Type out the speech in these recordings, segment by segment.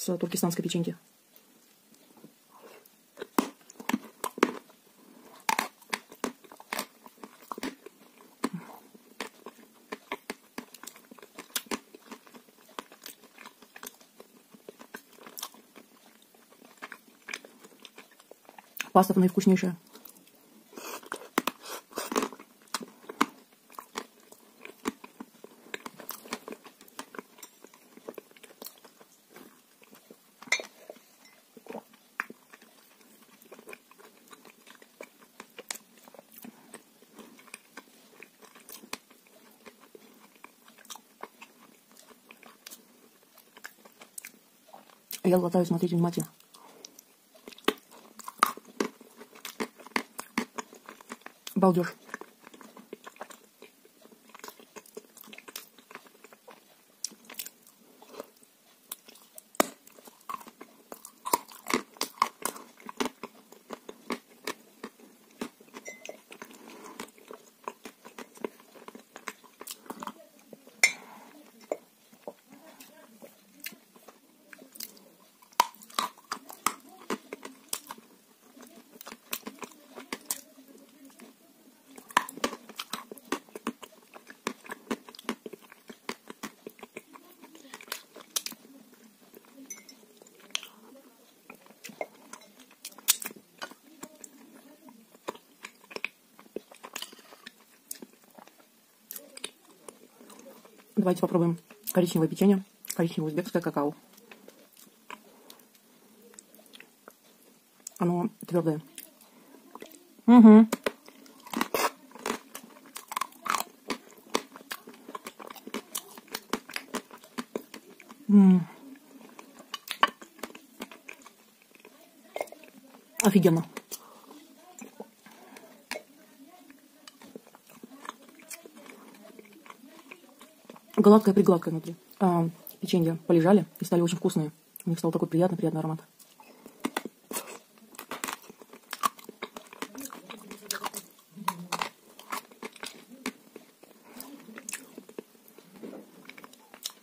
с туркестанской печеньки. Паста наивкуснейшая. Я глотаю, смотрите внимательно. Балдеж. Давайте попробуем коричневое печенье, коричневое узбекское какао. Оно твердое. Угу. М Офигенно. Гладкое-пригладкое внутри. А, печенья полежали и стали очень вкусные. У них стал такой приятный-приятный аромат.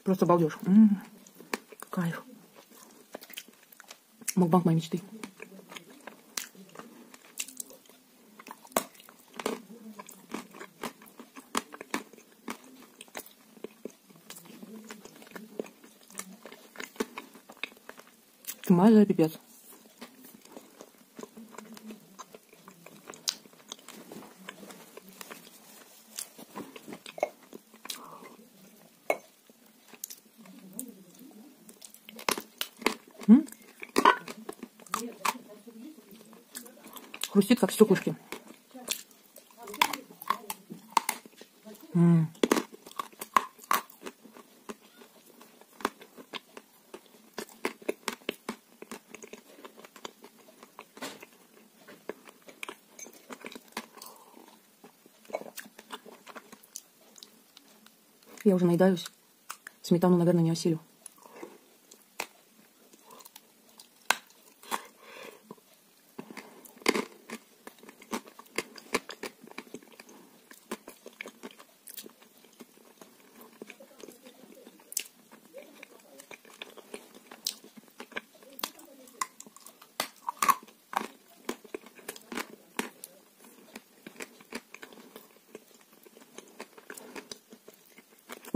Просто балдеж. М-м-м. Кайф. Мукбанк моей мечты. Смазали пипец. М? Хрустит, как стеклышки. М -м. Я уже наедаюсь. Сметану, наверное, не осилю.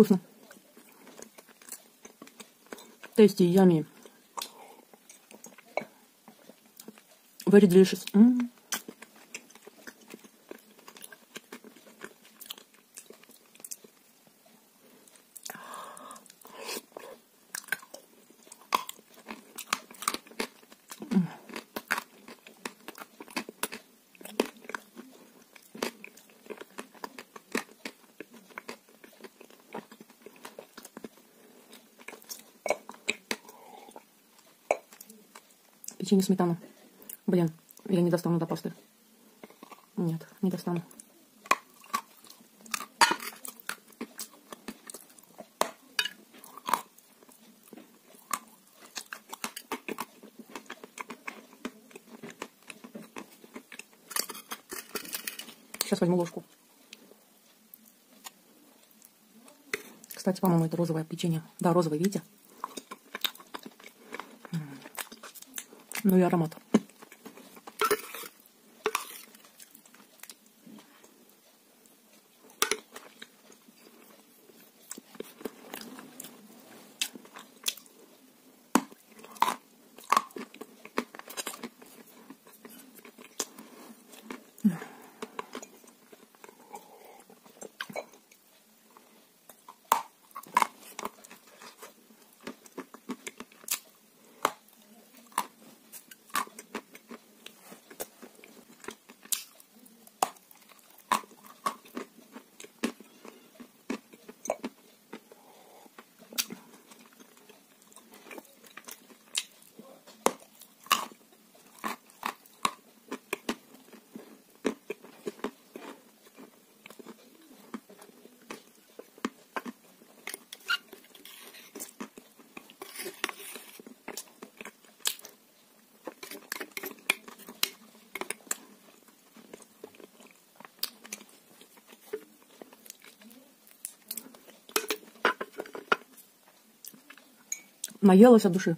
Вкусно. Tasty, yummy. Very delicious. М. Печенье сметана. Блин, я не достану до пасты. Нет, не достану. Сейчас возьму ложку. Кстати, по-моему, это розовое печенье. Да, розовое, видите? Ну и аромат. Наелась от души.